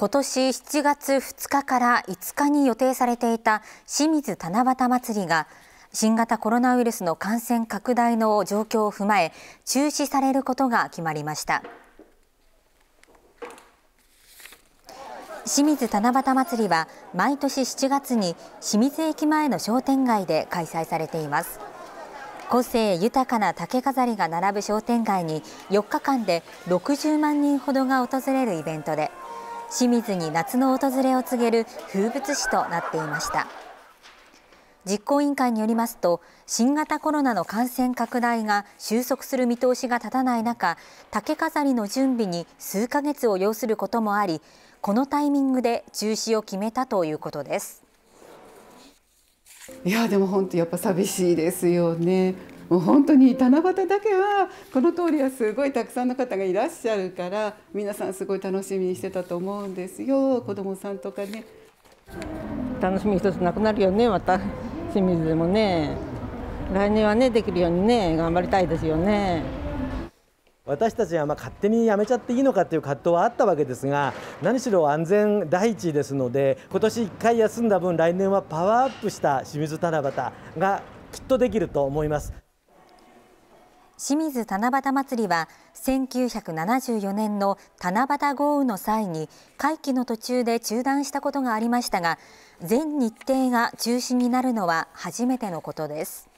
今年7月2日から5日に予定されていた清水七夕祭りが新型コロナウイルスの感染拡大の状況を踏まえ中止されることが決まりました。清水七夕祭りは毎年7月に清水駅前の商店街で開催されています。個性豊かな竹飾りが並ぶ商店街に4日間で60万人ほどが訪れるイベントで清水に夏の訪れを告げる風物詩となっていました。実行委員会によりますと新型コロナの感染拡大が収束する見通しが立たない中竹飾りの準備に数ヶ月を要することもありこのタイミングで中止を決めたということです。いやでも本当やっぱ寂しいですよね。もう本当に七夕だけはこの通りはすごいたくさんの方がいらっしゃるから皆さんすごい楽しみにしてたと思うんですよ。子供さんとかね。楽しみ一つなくなるよねまた清水でもね。来年はねできるようにね頑張りたいですよね。私たちがま勝手にやめちゃっていいのかっていう葛藤はあったわけですが何しろ安全第一ですので今年1回休んだ分来年はパワーアップした清水七夕がきっとできると思います。清水七夕まつりは1974年の七夕豪雨の際に会期の途中で中断したことがありましたが全日程が中止になるのは初めてのことです。